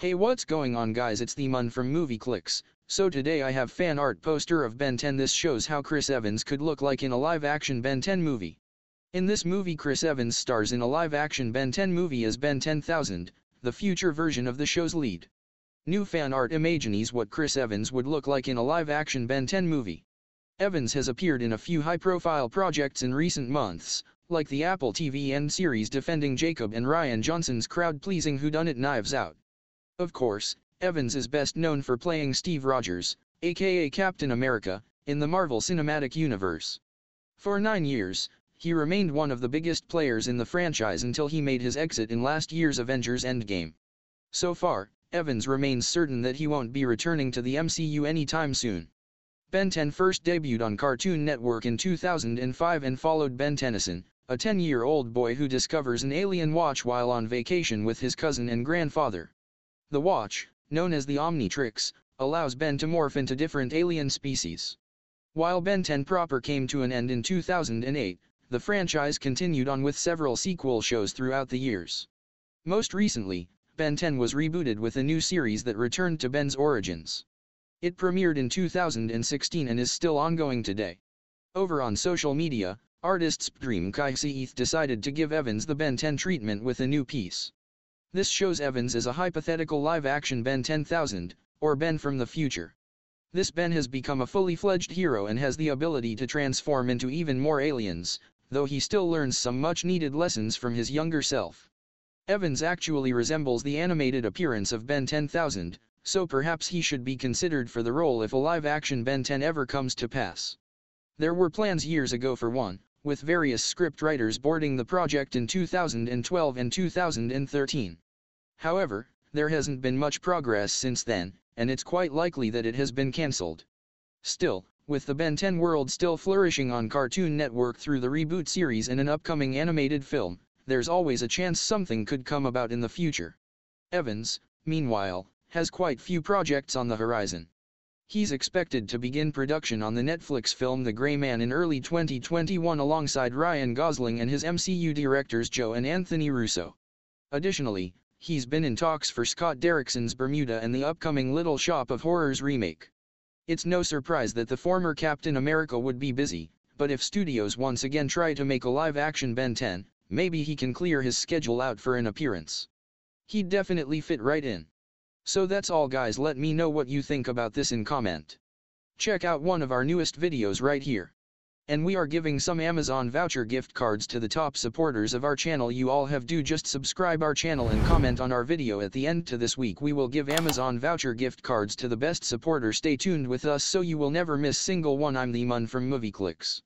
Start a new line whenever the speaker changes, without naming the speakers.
Hey what's going on guys it's the Mun from Moviecliks, so today I have fan art poster of Ben 10 this shows how Chris Evans could look like in a live action Ben 10 movie. In this movie Chris Evans stars in a live action Ben 10 movie as Ben 10000, the future version of the show's lead. New fan art imagines what Chris Evans would look like in a live action Ben 10 movie. Evans has appeared in a few high profile projects in recent months, like the Apple TV end series Defending Jacob and Rian Johnson's crowd pleasing Whodunit Knives Out. Of course, Evans is best known for playing Steve Rogers, aka Captain America, in the Marvel Cinematic Universe. For nine years, he remained one of the biggest players in the franchise until he made his exit in last year's Avengers Endgame. So far, Evans remains certain that he won't be returning to the MCU anytime soon. Ben 10 first debuted on Cartoon Network in 2005 and followed Ben Tennyson, a 10-year-old boy who discovers an alien watch while on vacation with his cousin and grandfather. The watch, known as the Omnitrix, allows Ben to morph into different alien species. While Ben 10 proper came to an end in 2008, the franchise continued on with several sequel shows throughout the years. Most recently, Ben 10 was rebooted with a new series that returned to Ben's origins. It premiered in 2016 and is still ongoing today. Over on social media, artists Dream Kai Seeth decided to give Evans the Ben 10 treatment with a new piece. This shows Evans as a hypothetical live-action Ben 10000, or Ben from the future. This Ben has become a fully fledged hero and has the ability to transform into even more aliens, though he still learns some much needed lessons from his younger self. Evans actually resembles the animated appearance of Ben 10000, so perhaps he should be considered for the role if a live-action Ben 10 ever comes to pass. There were plans years ago for one, with various script writers boarding the project in 2012 and 2013. However, there hasn't been much progress since then, and it's quite likely that it has been cancelled. Still, with the Ben 10 world still flourishing on Cartoon Network through the reboot series and an upcoming animated film, there's always a chance something could come about in the future. Evans, meanwhile, has quite few projects on the horizon. He's expected to begin production on the Netflix film The Gray Man in early 2021 alongside Ryan Gosling and his MCU directors Joe and Anthony Russo. Additionally, he's been in talks for Scott Derrickson's Bermuda and the upcoming Little Shop of Horrors remake. It's no surprise that the former Captain America would be busy, but if studios once again try to make a live-action Ben 10, maybe he can clear his schedule out for an appearance. He'd definitely fit right in. So that's all guys let me know what you think about this in comment. Check out one of our newest videos right here. And we are giving some Amazon voucher gift cards to the top supporters of our channel you all have to just subscribe our channel and comment on our video at the end to this week we will give Amazon voucher gift cards to the best supporter stay tuned with us so you will never miss single one I'm the Mun from Moviecliks.